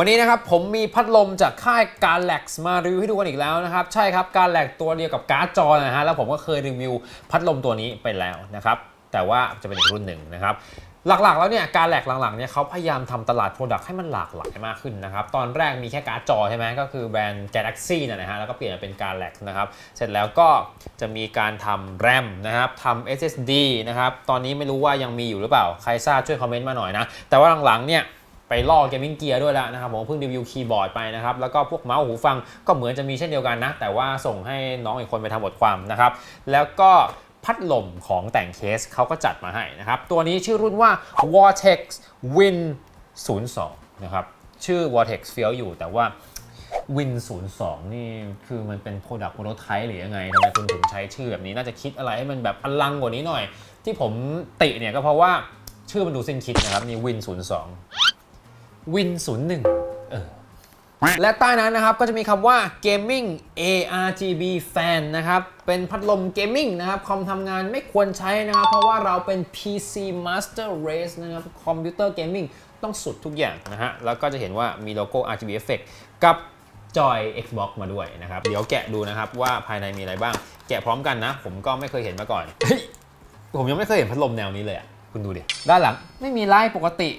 วันนี้นะครับผมมีพัดลมจากค่าย g a l a x มารีวิวให้ดูกันอีกแล้วนะครับ ใช่ครับ g a l a x ตัวเดียวกับการ์ดจอนะฮะแล้วผมก็เคยรีวิวพัดลมตัวนี้ไปแล้วนะครับ แต่ว่าจะเป็นอีกรุ่นหนึ่งนะครับหลักๆ แล้วเนี่ย GALAX หลังๆเนี่ยเขาพยายามทำตลาด product ให้มันหลากหลายมากขึ้นนะครับ ตอนแรกมีแค่การ์ดจอใช่ไหมก็คือแบรนด์ Galaxy นะนะฮะแล้วก็เปลี่ยนมาเป็น GALAX นะครับ เสร็จแล้วก็จะมีการทำ RAM นะครับทำ SSD นะครับ ตอนนี้ไม่รู้ว่ายังมีอยู่หรือเปล่า ใครทราบช่วยคอมเมนต์มาหน่อยนะ แต่ว่าหลังๆเนี่ย ไปล่อ gaming gear ด้วยแล้วนะครับผมเพิ่งรีวิวคีย์บอร์ดไปนะครับแล้วก็พวกเมาส์หูฟังก็เหมือนจะมีเช่นเดียวกันนะ แต่ว่าส่งให้น้องอีกคนไปทำบทความนะครับ แล้วก็พัดลมของแต่งเคสเขาก็จัดมาให้นะครับ ตัวนี้ชื่อรุ่นว่า Vortex VW 02 นะครับ ชื่อ Vortex เฟี้ยวอยู่แต่ว่า VW 02 นี่คือมันเป็น Product Prototype หรือยังไงทำไมคุณถึงใช้ชื่อแบบนี้น่าจะคิดอะไรให้มันแบบอลังกว่านี้หน่อย ที่ผมติเนี่ยก็เพราะว่าชื่อมันดูสิ้นคิดนะครับนี่ Win 02 Win 01เออและใต้นั้นนะครับก็จะมีคำว่า Gaming ARGB Fan นะครับ เป็นพัดลม gaming นะครับ คอมทำงานไม่ควรใช้นะครับ เพราะว่าเราเป็น PC Master Race นะครับ คอมพิวเตอร์ gaming ต้องสุดทุกอย่างนะฮะ แล้วก็จะเห็นว่ามีโลโก้ RGB Effect กับจอย Xbox มาด้วยนะครับ เดี๋ยวแกะดูนะครับว่าภายในมีอะไรบ้าง แกะพร้อมกันนะ ผมก็ไม่เคยเห็นมาก่อนเฮ้ยผมยังไม่เคยเห็นพัดลมแนวนี้เลยอะคุณดูดิ ด้านหลังไม่มีไล่ปกติ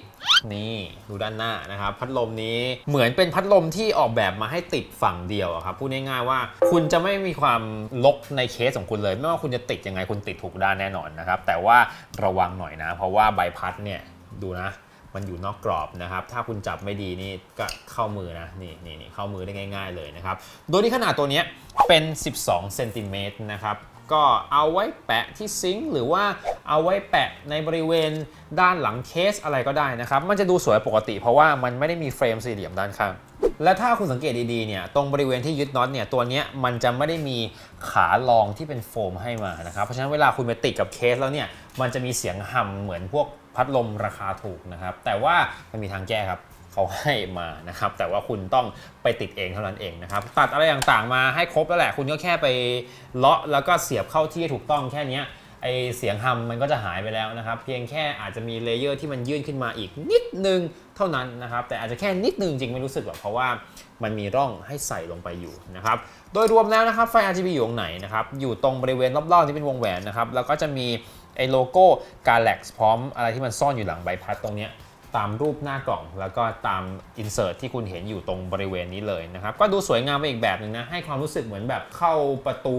นี่ดูด้านหน้านะครับ พัดลมนี้เหมือนเป็นพัดลมที่ออกแบบมาให้ติดฝั่งเดียวครับพูดง่ายๆว่า คุณจะไม่มีความลกในเคสของคุณเลย ไม่ว่าคุณจะติดยังไงคุณติดถูกด้านแน่นอนนะครับ แต่ว่าระวังหน่อยนะ เพราะว่าใบพัดเนี่ยดูนะมันอยู่นอกกรอบนะครับ ถ้าคุณจับไม่ดีนี่ก็เข้ามือนะ นี่นี่เข้ามือได้ง่าย ๆ เลยนะครับ โดยที่ขนาดตัวนี้เป็น 12 เซนติเมตรนะครับ ก็เอาไว้แปะที่ซิงค์หรือว่าเอาไว้แปะในบริเวณด้านหลังเคสอะไรก็ได้นะครับ มันจะดูสวยปกติเพราะว่ามันไม่ได้มีเฟรมสี่เหลี่ยมด้านข้างและถ้าคุณสังเกตดีๆเนี่ยตรงบริเวณที่ยึดน็อตเนี่ยตัวนี้มันจะไม่ได้มีขารองที่เป็นโฟมให้มานะครับ เพราะฉะนั้นเวลาคุณไปติดกับเคสแล้วเนี่ยมันจะมีเสียงห่ำเหมือนพวกพัดลมราคาถูกนะครับ แต่ว่ามันมีทางแก้ครับ เขาให้มานะครับ แต่ว่าคุณต้องไปติดเองเท่านั้นเองนะครับ ตัดอะไรต่างๆมาให้ครบแล้วแหละ คุณก็แค่ไปเลาะแล้วก็เสียบเข้าที่ให้ถูกต้องแค่นี้ไอ้เสียงฮัมมันก็จะหายไปแล้วนะครับ เพียงแค่อาจจะมี layer ที่มันยื่นขึ้นมาอีกนิดนึงเท่านั้นนะครับ แต่อาจจะแค่นิดนึงจริงไม่รู้สึกหรอกเพราะว่ามันมีร่องให้ใส่ลงไปอยู่นะครับ โดยรวมแล้วนะครับไฟ RGB อยู่ตรงไหนนะครับ อยู่ตรงบริเวณรอบๆที่เป็นวงแหวนนะครับ แล้วก็จะมีไอโลโก้ Galax พร้อมอะไรที่มันซ่อนอยู่หลังใบพัดตรงเนี้ย ตามรูปหน้ากล่อง แล้วก็ตามอินเสิร์ตที่คุณเห็นอยู่ตรงบริเวณนี้เลยนะครับ ก็ดูสวยงามไปอีกแบบหนึ่งนะ ให้ความรู้สึกเหมือนแบบเข้าประตู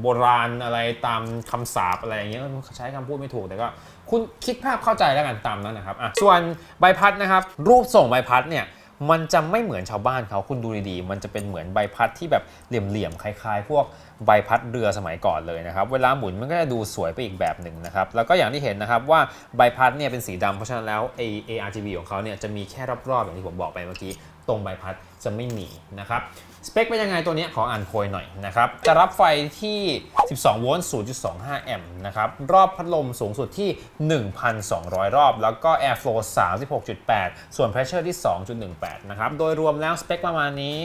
โบราณอะไรตามคำสาปอะไรอย่างเงี้ยใช้คำพูดไม่ถูกแต่ก็คุณคิดภาพเข้าใจแล้วกันตามนั้นนะครับอะส่วนใบพัดนะครับ รูปส่งใบพัดเนี่ย มันจะไม่เหมือนชาวบ้านเขาคุณดูดีๆ มันจะเป็นเหมือนใบพัดที่แบบเหลี่ยมๆ คล้ายๆ พวกใบพัดเรือสมัยก่อนเลยนะครับ เวลาหมุนมันก็จะดูสวยไปอีกแบบหนึ่งนะครับ แล้วก็อย่างที่เห็นนะครับว่าใบพัดเนี่ยเป็นสีดำเพราะฉะนั้นแล้ว A ARGB ของเขาเนี่ยจะมีแค่รอบๆ อย่างที่ผมบอกไปเมื่อกี้ ตรงใบพัดจะไม่มีนะครับสเปคเป็นยังไงตัวนี้ขออ่านโพยหน่อยนะครับ จะรับไฟที่ 12 โวลต์ 0.25 แอมป์นะครับ รอบพัดลมสูงสุดที่ 1,200 รอบ แล้วก็ airflow 36.8 ส่วน pressure ที่ 2.18 นะครับ โดยรวมแล้วสเปคประมาณนี้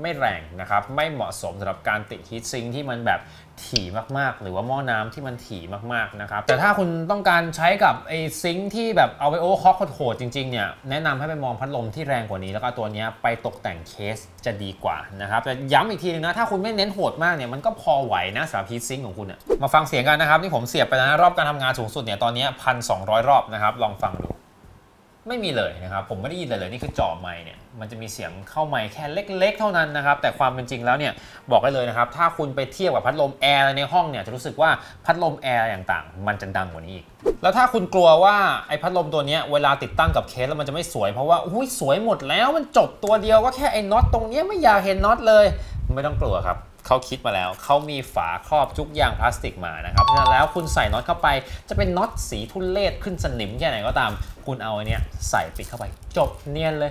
ไม่แรงนะครับ ไม่เหมาะสมสำหรับการติด heatsink ที่มันแบบถี่มากๆ หรือว่าหม้อน้ำที่มันถี่มากๆนะครับ แต่ถ้าคุณต้องการใช้กับไอ้ sink ที่แบบเอาไป overclock โหดจริงๆเนี่ยแนะนำให้ไปมองพัดลมที่แรงกว่านี้ แล้วก็ตัวนี้ไปตกแต่งเคสจะดีกว่านะครับแต่ย้ำอีกทีนึงนะถ้าคุณไม่เน้นโหดมากเนี่ยมันก็พอไหวนะสำหรับ heatsink ของคุณอะมาฟังเสียงกันนะครับนี่ผมเสียบไปนะรอบการทำงานสูงสุดเนี่ยตอนนี้พันสองรอบนะครับลองฟังดู ไม่มีเลยนะครับ ผมไม่ได้ยินเลยเลยนี่คือจ่อไมค์เนี่ยมันจะมีเสียงเข้าไมค์แค่เล็ก ๆ เท่านั้นนะครับ แต่ความเป็นจริงแล้วเนี่ยบอกได้เลยนะครับ ถ้าคุณไปเทียบกับพัดลมแอร์ในห้องเนี่ยจะรู้สึกว่าพัดลมแอร์ต่างๆ มันจะดังกว่านี้อีก แล้วถ้าคุณกลัวว่าไอ้พัดลมตัวนี้เวลาติดตั้งกับเคสแล้วมันจะไม่สวยเพราะว่าอุ้ยสวยหมดแล้วมันจบตัวเดียวก็แค่ไอ้น็อตตรงเนี้ยไม่อยากเห็นน็อตเลย ไม่ต้องกลัวครับ เขาคิดมาแล้ว เขามีฝาครอบทุกอย่างพลาสติกมานะครับฉะนั้นแล้วคุณใส่น็อตเข้าไป จะเป็นน็อตสีทุเลศขึ้นสนิมแค่ไหนก็ตาม คุณเอาอันเนี้ยใส่ปิดเข้าไป จบเนียนเลย